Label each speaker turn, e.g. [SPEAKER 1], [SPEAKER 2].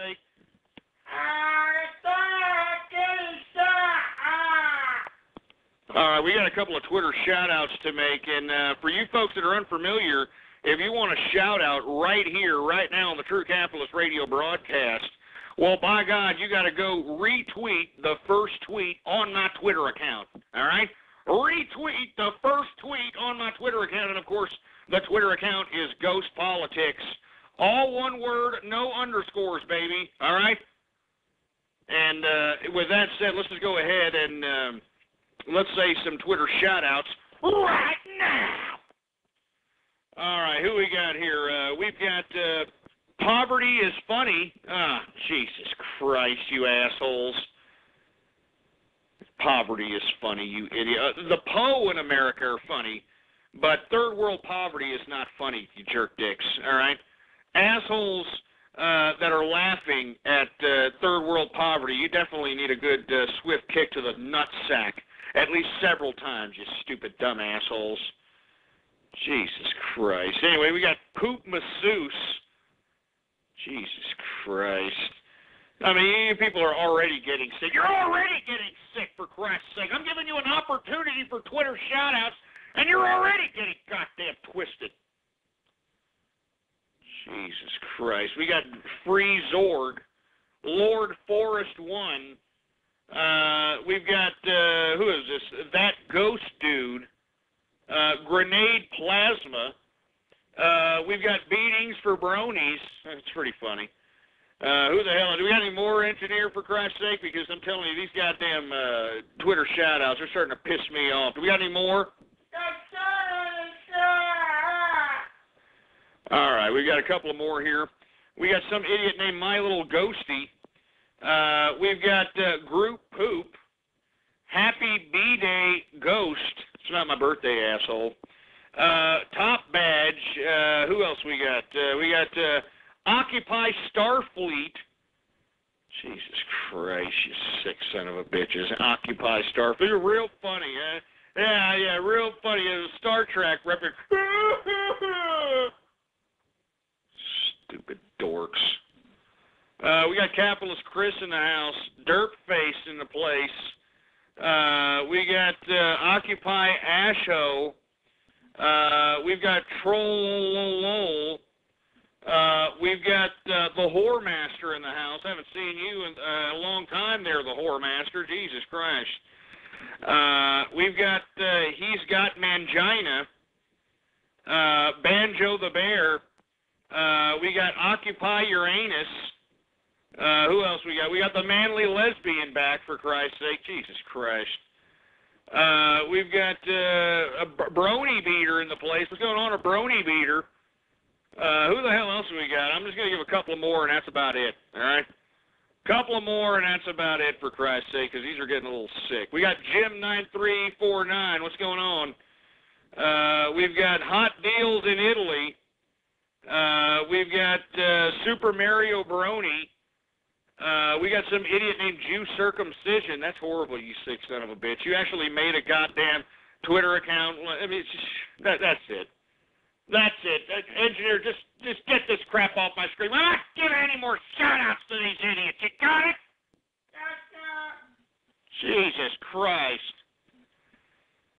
[SPEAKER 1] sake. All right, we got a couple of Twitter shout outs to make. And uh, for you folks that are unfamiliar, if you want a shout out right here, right now on the True Capitalist Radio broadcast, well, by God, you got to go retweet the first tweet on my Twitter account. All right? Retweet the first tweet on my Twitter account. And of course, the Twitter account is Ghost Politics. All one word, no underscores, baby. All right? And uh, with that said, let's just go ahead and. Um, let's say some Twitter shout outs right now. All right, who we got here? Uh, we've got uh, Poverty is Funny. Ah, Jesus Christ, you assholes. Poverty is funny, you idiot. Uh, the Poe in America are funny, but third world poverty is not funny, you jerk dicks. All right? Assholes uh, that are laughing at uh, third world poverty, you definitely need a good uh, swift kick to the nutsack at least several times, you stupid dumb assholes. Jesus Christ. Anyway, we got Poop Masseuse. Jesus Christ. I mean, you people are already getting sick. You're already getting sick, for Christ's sake. I'm giving you an opportunity for Twitter shoutouts, and you're already getting goddamn twisted. Jesus Christ. We got Free Zorg, Lord Forest One, uh, we've got uh, who is this? That ghost dude. Uh, grenade plasma. Uh, we've got beatings for bronies. That's pretty funny. Uh, who the hell? Do we got any more engineer for Christ's sake? Because I'm telling you, these goddamn uh, Twitter shoutouts are starting to piss me off. Do we got any more? Right, we've got a couple of more here. We got some idiot named My Little Ghosty uh, we've got uh, Group Poop, Happy B Day Ghost. It's not my birthday, asshole. Uh, top Badge. Uh, who else we got? Uh, we got uh, Occupy Starfleet. Jesus Christ, you sick son of a bitches. Occupy Starfleet. You're real funny, huh? Yeah, yeah, real funny. It was Star Trek reference. Stupid dorks. Uh, we got Capitalist Chris in the house, Dirt Face in the place. Uh, we got uh, Occupy Asho. Uh, we've got Troll. Uh, we've got uh, the Whore Master in the house. I haven't seen you in uh, a long time there, the Whore Master. Jesus Christ. Uh, we've got uh, He's Got Mangina. Uh, Banjo the Bear. Uh, we got Occupy Uranus. Uh, who else we got? We got the manly lesbian back, for Christ's sake. Jesus Christ. Uh, we've got uh, a brony beater in the place. What's going on, a brony beater? Uh, who the hell else we got? I'm just going to give a couple more, and that's about it. All right? Couple more, and that's about it, for Christ's sake, because these are getting a little sick. We got Jim9349. What's going on? Uh, we've got Hot Deals in Italy. Uh, we've got uh, Super Mario Baroni. Uh, we got some idiot named Jew Circumcision. That's horrible, you sick son of a bitch. You actually made a goddamn Twitter account. I mean, just, that, that's it. That's it. Uh, engineer, just just get this crap off my screen. I'm not giving any more shout-outs to these idiots. You got it? Jesus Christ.